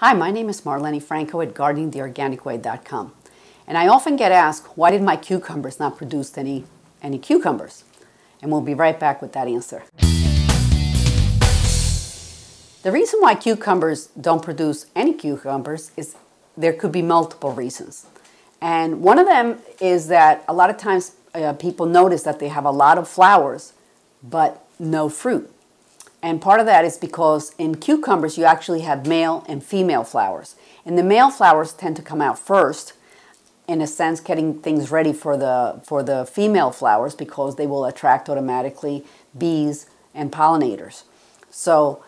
Hi, my name is Marlene Franco at gardeningtheorganicway.com. And I often get asked, why did my cucumbers not produce any, any cucumbers? And we'll be right back with that answer. The reason why cucumbers don't produce any cucumbers is there could be multiple reasons. And one of them is that a lot of times uh, people notice that they have a lot of flowers, but no fruit. And part of that is because in cucumbers you actually have male and female flowers. And the male flowers tend to come out first, in a sense getting things ready for the, for the female flowers because they will attract automatically bees and pollinators. So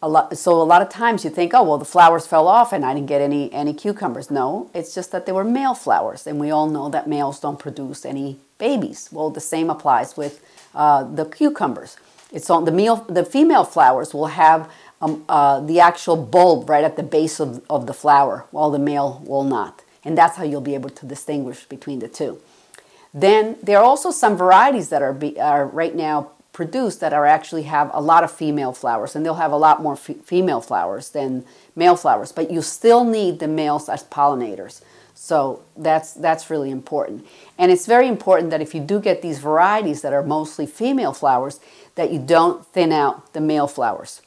a lot, so a lot of times you think, oh, well, the flowers fell off and I didn't get any, any cucumbers. No, it's just that they were male flowers. And we all know that males don't produce any babies. Well, the same applies with uh, the cucumbers. It's on the male, the female flowers will have um, uh, the actual bulb right at the base of, of the flower, while the male will not. And that's how you'll be able to distinguish between the two. Then there are also some varieties that are, be, are right now produced that are actually have a lot of female flowers, and they'll have a lot more female flowers than male flowers. But you still need the males as pollinators. So that's that's really important. And it's very important that if you do get these varieties that are mostly female flowers, that you don't thin out the male flowers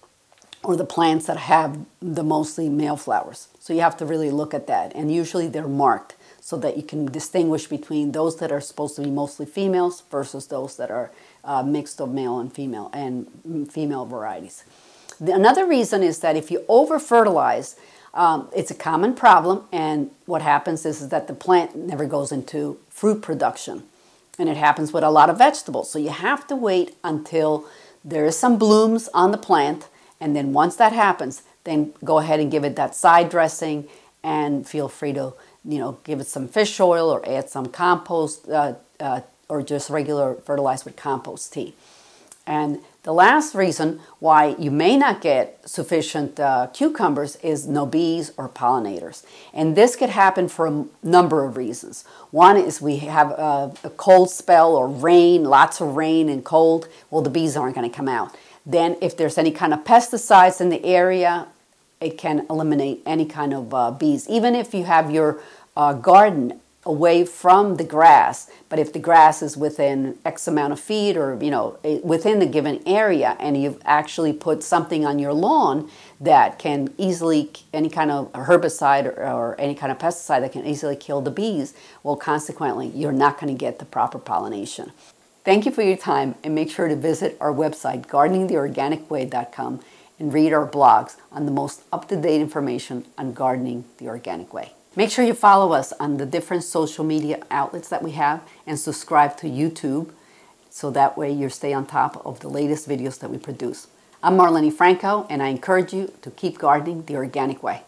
or the plants that have the mostly male flowers. So you have to really look at that. And usually they're marked so that you can distinguish between those that are supposed to be mostly females versus those that are uh, mixed of male and female and female varieties. The, another reason is that if you over fertilize, um, it's a common problem, and what happens is, is that the plant never goes into fruit production. And it happens with a lot of vegetables. So you have to wait until there is some blooms on the plant. And then once that happens, then go ahead and give it that side dressing and feel free to, you know, give it some fish oil or add some compost uh, uh, or just regular fertilize with compost tea. And the last reason why you may not get sufficient uh, cucumbers is no bees or pollinators. And this could happen for a number of reasons. One is we have a, a cold spell or rain, lots of rain and cold, well, the bees aren't going to come out. Then if there's any kind of pesticides in the area, it can eliminate any kind of uh, bees. Even if you have your uh, garden away from the grass. But if the grass is within X amount of feet or, you know, eh, within the given area and you've actually put something on your lawn that can easily, any kind of herbicide or, or any kind of pesticide that can easily kill the bees, well, consequently, you're not going to get the proper pollination. Thank you for your time and make sure to visit our website, gardeningtheorganicway.com and read our blogs on the most up-to-date information on gardening the organic way. Make sure you follow us on the different social media outlets that we have and subscribe to YouTube so that way you stay on top of the latest videos that we produce. I'm Marlene Franco and I encourage you to keep gardening the organic way.